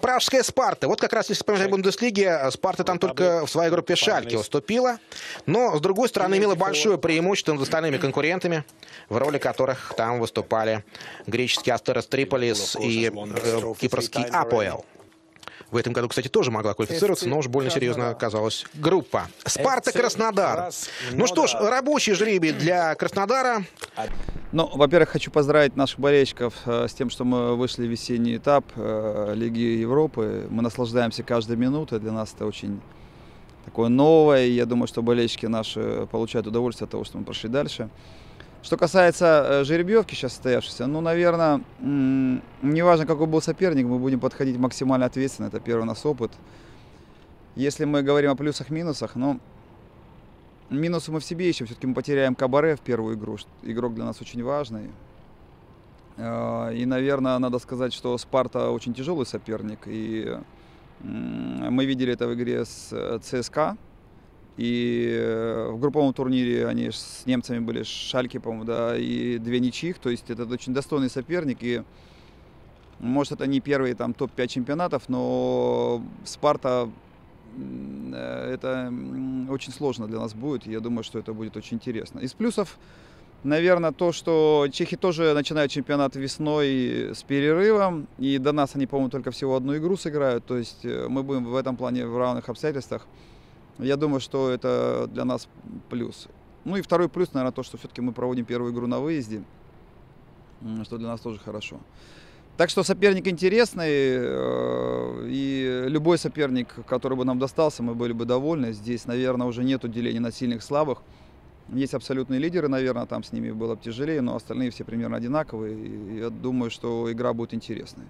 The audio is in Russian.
Пражская Спарта. Вот как раз если вспоминать о Бундеслиге, Спарта там только в своей группе Шальки уступила. Но, с другой стороны, имела большое преимущество над остальными конкурентами, в роли которых там выступали греческий Астерос Триполис и э, кипрский Апоэл. В этом году, кстати, тоже могла квалифицироваться, но уж больно серьезно оказалась группа. Спарта Краснодар. Ну что ж, рабочий жребий для Краснодара. Ну, во-первых, хочу поздравить наших болельщиков э, с тем, что мы вышли в весенний этап э, Лиги Европы. Мы наслаждаемся каждой минутой. Для нас это очень такое новое. И я думаю, что болельщики наши получают удовольствие от того, что мы прошли дальше. Что касается э, жеребьевки сейчас состоявшейся, ну, наверное, неважно, какой был соперник, мы будем подходить максимально ответственно. Это первый у нас опыт. Если мы говорим о плюсах-минусах, ну, минусы мы в себе ищем. Все-таки мы потеряем Кабаре в первую игру. Игрок для нас очень важный. Э, и, наверное, надо сказать, что Спарта очень тяжелый соперник. И мы видели это в игре с э, ЦСКА. И э, в групповом турнире они с немцами были, Шальки, по-моему, да, и две ничьих. То есть это очень достойный соперник. И может это не первый там топ-5 чемпионатов, но Спарта это очень сложно для нас будет. Я думаю, что это будет очень интересно. Из плюсов, наверное, то, что чехи тоже начинают чемпионат весной с перерывом. И до нас они, по-моему, только всего одну игру сыграют. То есть э, мы будем в этом плане в равных обстоятельствах. Я думаю, что это для нас плюс. Ну и второй плюс, наверное, то, что все-таки мы проводим первую игру на выезде, что для нас тоже хорошо. Так что соперник интересный, э, и любой соперник, который бы нам достался, мы были бы довольны. Здесь, наверное, уже нет деления на сильных слабых. Есть абсолютные лидеры, наверное, там с ними было бы тяжелее, но остальные все примерно одинаковые. И я думаю, что игра будет интересной.